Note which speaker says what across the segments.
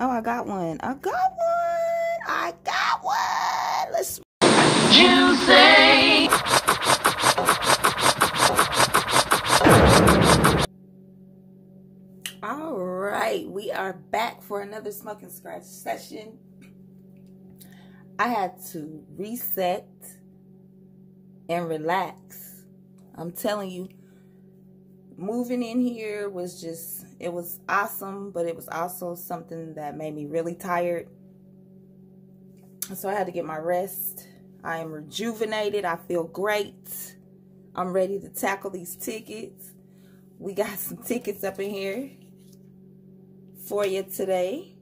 Speaker 1: Oh, I got one. I got one. I got one. Let's.
Speaker 2: Juicy.
Speaker 1: All right, we are back for another Smoke N Scratch session. I had to reset and relax. I'm telling you, moving in here was just, it was awesome, but it was also something that made me really tired. So I had to get my rest. I am rejuvenated. I feel great. I'm ready to tackle these tickets. We got some tickets up in here for you today.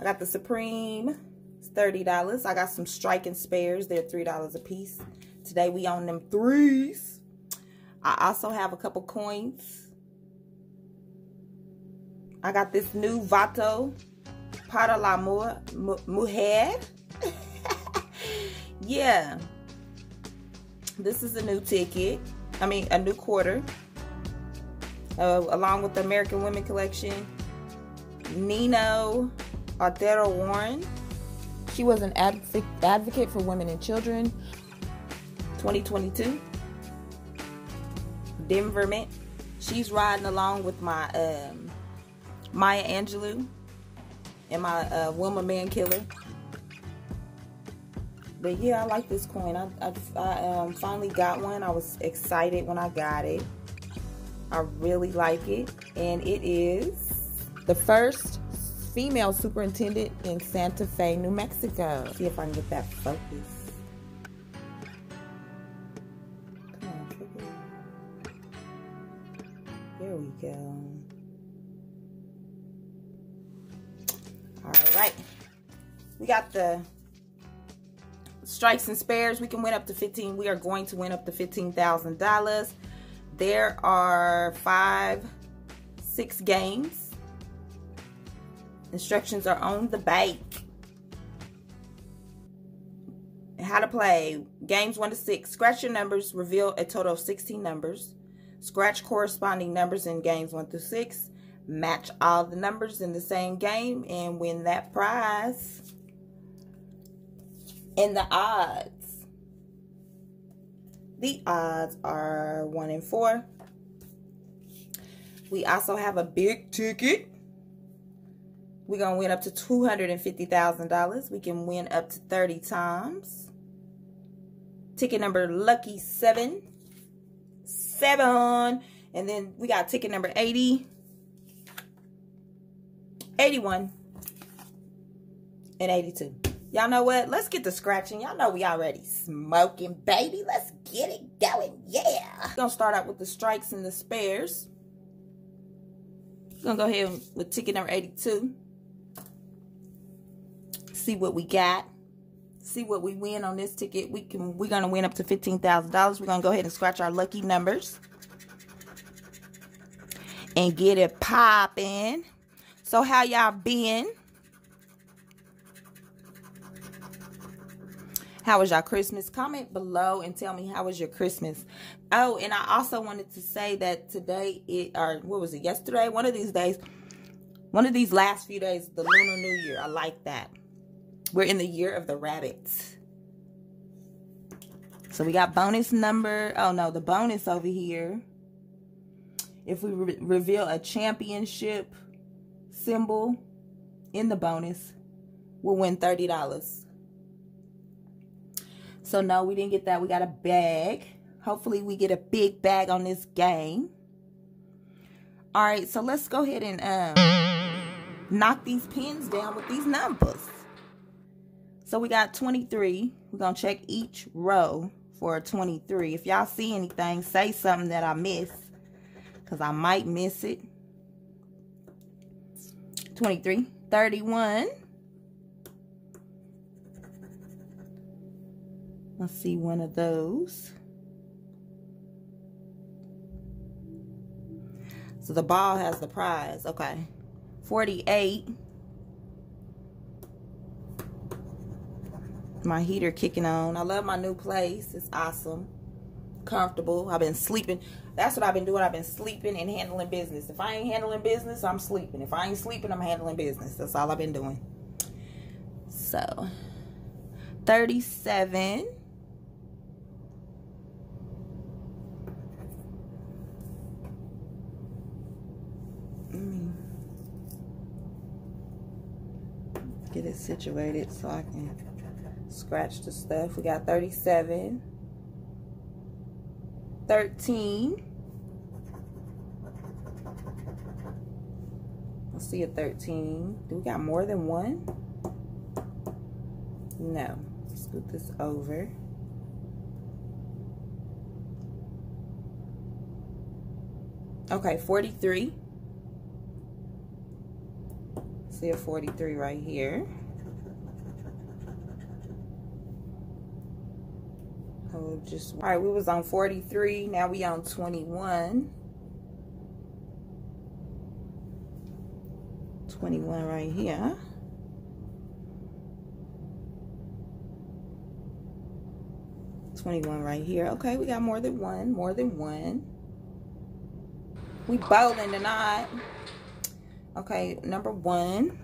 Speaker 1: I got the Supreme, it's $30. I got some strikes and spares, they're $3 a piece. Today we own them threes. I also have a couple coins. I got this new Voto para la mujer. yeah. This is a new ticket. I mean, a new quarter. Uh, along with the American Women Collection. Nina Otero Warren. She was an advocate for women and children. 2022. Denver Mint. She's riding along with my um, Maya Angelou and my uh, Wilma Mankiller. But yeah, I like this coin. I, I, I um, finally got one. I was excited when I got it. I really like it. And it is the first female superintendent in Santa Fe, New Mexico. See if I can get that focus. Go. All right. We got the strikes and spares. We can win up to 15. We are going to win up to $15,000. There are five, six games. Instructions are on the back. How to play. Games 1 to 6. Scratch your numbers. Reveal a total of 16 numbers. Scratch corresponding numbers in games 1 through 6. Match all the numbers in the same game and win that prize. And the odds. The odds are 1 in 4. We also have a big ticket. We're going to win up to $250,000. We can win up to 30 times. Ticket number lucky 7. 7. And then we got ticket number 80. 81. And 82. Y'all know what? Let's get to scratching. Y'all know we already smoking, baby. Let's get it going. Yeah. We're to start out with the strikes and the spares. We're to go ahead with ticket number 82. See what we got. See what we win on this ticket. We can, we're to win up to $15,000. We're going to go ahead and scratch our lucky numbers. And get it popping. So how y'all been? How was your Christmas? Comment below and tell me how was your Christmas. Oh, and I also wanted to say that today, it or what was it, yesterday? One of these days, one of these last few days, the Lunar New Year. I like that. We're in the year of the rabbits. So we got bonus number. Oh, no, the bonus over here. If we re reveal a championship symbol in the bonus, we'll win $30. So no, we didn't get that. We got a bag. Hopefully we get a big bag on this game. All right, so let's go ahead and um, knock these pins down with these numbers. So we got 23. We're going to check each row for a 23. If y'all see anything, say something that I missed. Because I might miss it. 23. 31. Let's see one of those. So the ball has the prize. Okay. 48. My heater kicking on. I love my new place. It's awesome. comfortable. I've been sleeping. That's what I've been doing. I've been sleeping and handling business. If I ain't handling business, I'm sleeping. If I ain't sleeping, I'm handling business. That's all I've been doing. So, 37. get it situated so I can scratch the stuff. We got 37, 13. I see a 13. Do we got more than one? No. Scoot this over. Okay, 43. See a 43 right here. Oh, just all right. We was on 43. Now we on 21. 21 right here. Twenty-one right here. Okay, we got more than one. More than one. We bowling tonight. Okay, number one.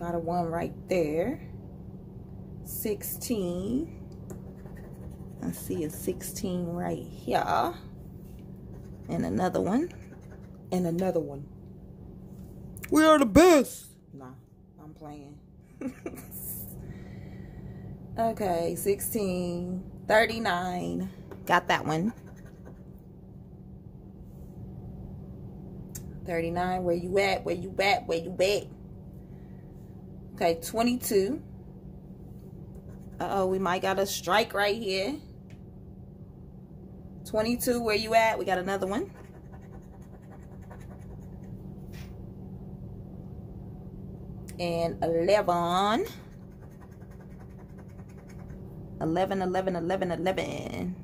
Speaker 1: Got a one right there. 16. I see a 16 right here. And another one. And another one. We are the best. Nah, I'm playing. okay, 16. 39. Got that one. 39, where you at? Where you at? Where you at? Okay, 22. Uh-oh, we might got a strike right here. 22, where you at? We got another one. And 11. 11, 11, 11, 11.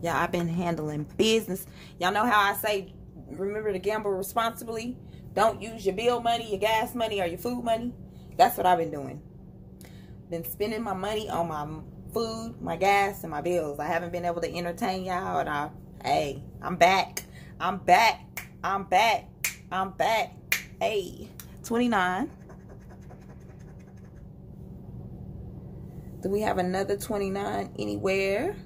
Speaker 1: Yeah, I've been handling business. Y'all know how I say, remember to gamble responsibly? Don't use your bill money, your gas money, or your food money. That's what I've been doing. Been spending my money on my food, my gas, and my bills. I haven't been able to entertain y'all, and I, hey, I'm back. I'm back. I'm back. I'm back. Hey, 29. Do we have another 29 anywhere?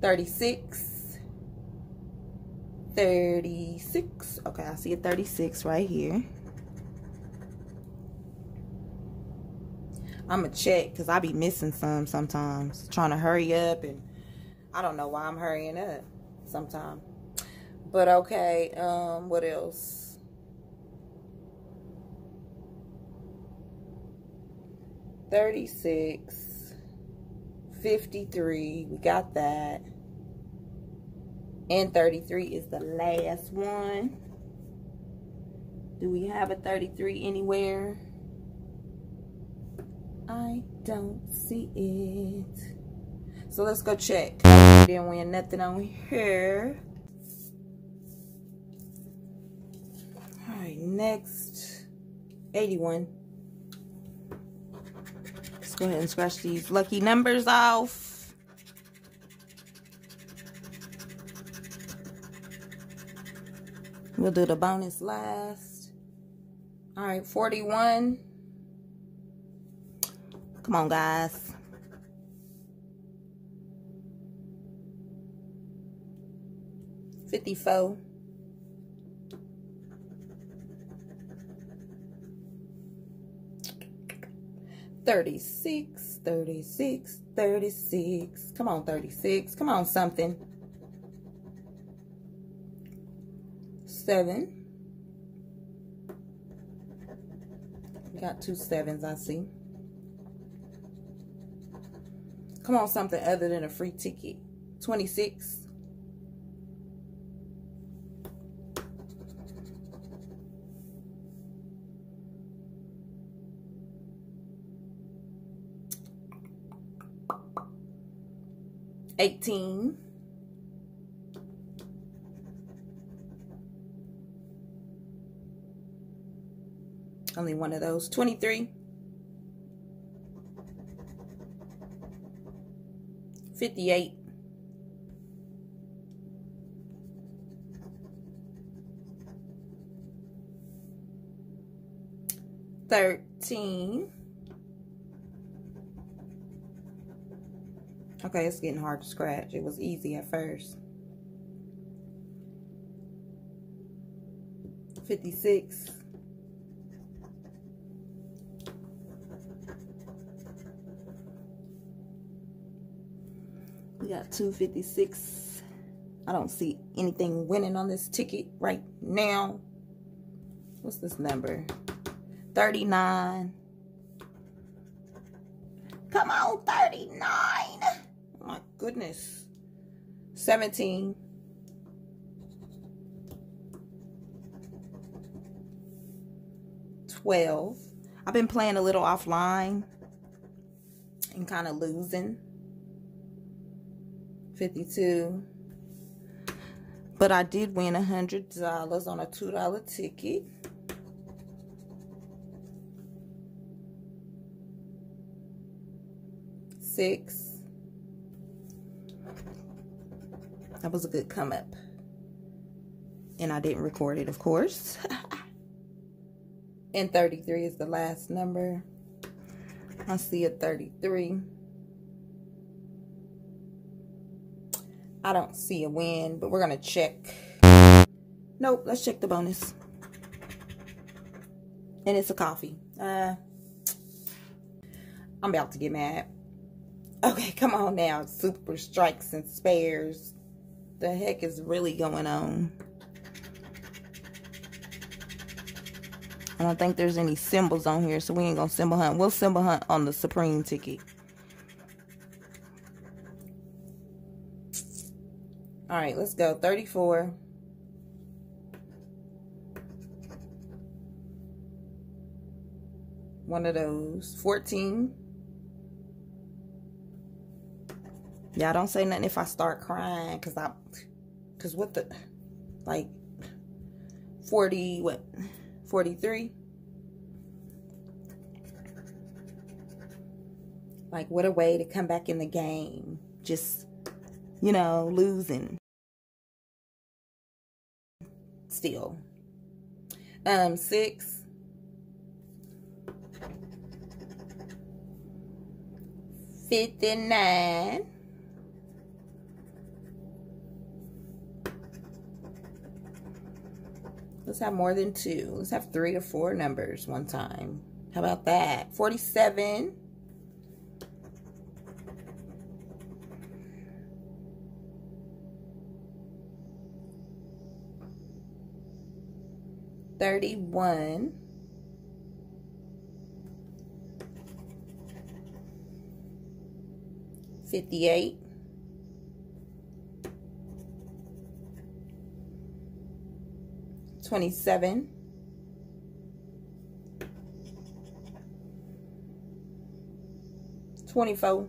Speaker 1: 36. 36. Okay, I see a 36 right here. I'm to check because I be missing some sometimes. Trying to hurry up and I don't know why I'm hurrying up sometimes. But okay, um, what else? Thirty-six, fifty-three. We got that. And 33 is the last one. Do we have a 33 anywhere? I don't see it. So let's go check. Didn't win nothing on here. Alright, next. 81. Let's go ahead and scratch these lucky numbers off. We'll do the bonus last. All right, 41. Come on, guys. Fifty-four. Thirty-six, thirty-six, thirty-six. Come on, thirty-six. Come on, something. Seven. Got two sevens, I see. Come on, something other than a free ticket. 26. Eighteen. Only one of those. 23. 58. Thirteen. Okay, it's getting hard to scratch. It was easy at first. 56. Got 256. I don't see anything winning on this ticket right now. What's this number? 39. Come on, 39. Oh my goodness. 17. 12. I've been playing a little offline and kind of losing. 52. But I did win a $100 on a $2 ticket. Six. That was a good come up. And I didn't record it, of course. And 33 is the last number. I see a 33. I don't see a win, but we're going to check. Nope, let's check the bonus. And it's a coffee. Uh, I'm about to get mad. Okay, come on now. Super strikes and spares. The heck is really going on? I don't think there's any symbols on here, so we ain't gonna symbol hunt. We'll symbol hunt on the Supreme ticket. All right, let's go. 34. One of those. 14. Y'all don't say nothing if I start crying, because I, because what the, like, 40, what? 43. Like, what a way to come back in the game. Just, you know, losing. Still. Um, six. Fifty-nine. Let's have more than two. Let's have three to four numbers one time. How about that? 47. Thirty-one. Fifty-eight. 27. Twenty-four.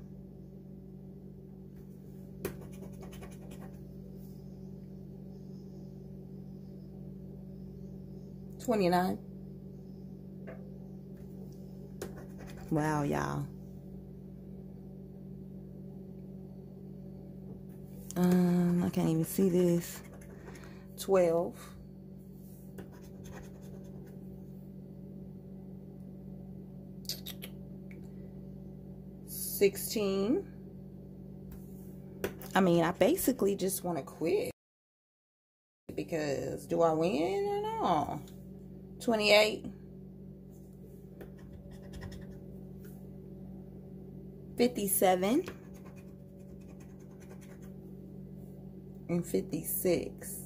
Speaker 1: Twenty-nine. Wow, y'all. Um, I can't even see this. Twelve. 16. I mean, I basically just want to quit. Because do I win or no? 28. 57. And 56.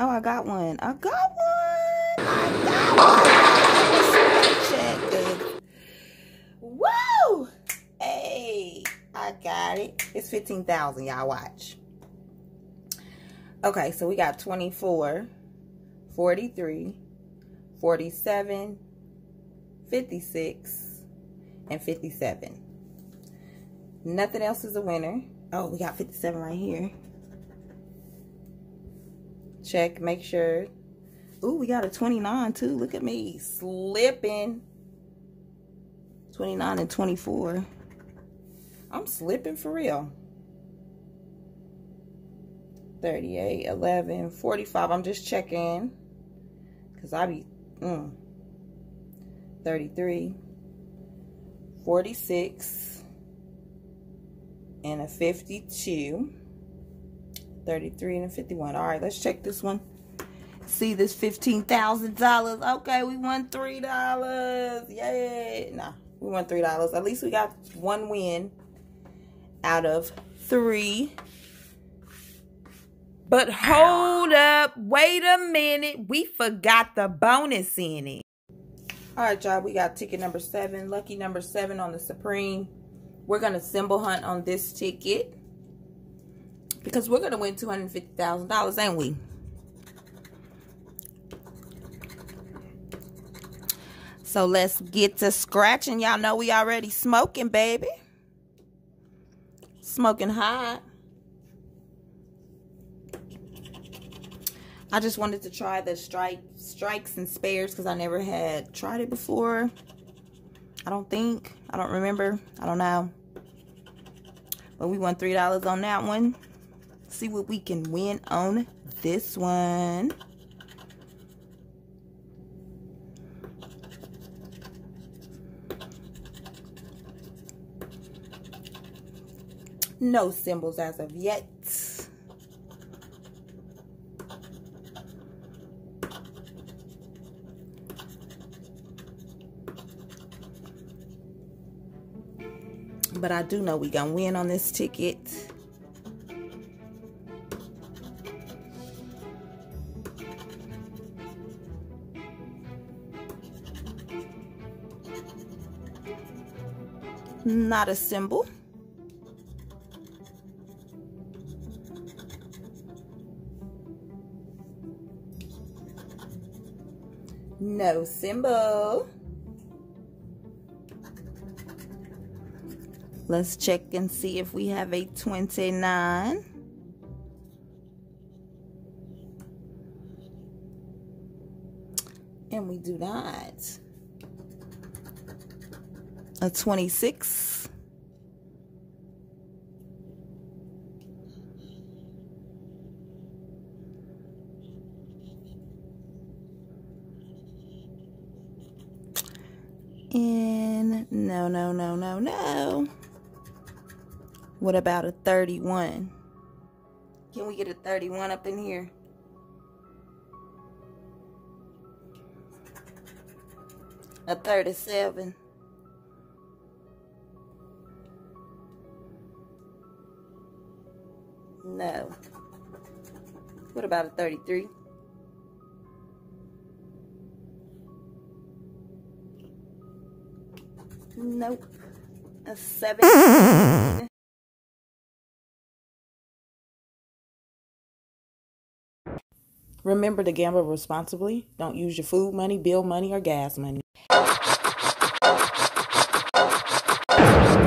Speaker 1: Oh, I got one. I got one. I got one. Woo! Hey, I got it. It's 15,000, y'all watch. Okay, so we got 24, 43, 47, 56, and 57. Nothing else is a winner. Oh, we got 57 right here. Check, make sure. Ooh, we got a 29 too. Look at me slipping. 29 and 24. I'm slipping for real. 38, 11, 45. I'm just checking. Because I be, mm, 33, 46, and a 52. 33 and a 51. All right, let's check this one. See this $15,000. Okay, we won $3. Yay. Nah, we won $3. At least we got one win out of three. But hold up. Wait a minute. We forgot the bonus in it. All right, y'all. We got ticket number seven. Lucky number seven on the Supreme. We're going to symbol hunt on this ticket. Because we're going to win $250,000, ain't we? So let's get to scratching. Y'all know we already smoking, baby. Smoking hot. I just wanted to try the strike strikes and spares because I never had tried it before. I don't think. I don't remember. I don't know. But we won $3 on that one. See what we can win on this one. No symbols as of yet. But I do know we gonna win on this ticket. Not a symbol. No symbol. Let's check and see if we have a 29. And we do not. A 26. And no, no, no, no, no. What about a 31? Can we get a 31 up in here? A 37. No. What about a 33? Nope. A 7. Remember to gamble responsibly. Don't use your food money, bill money, or gas money.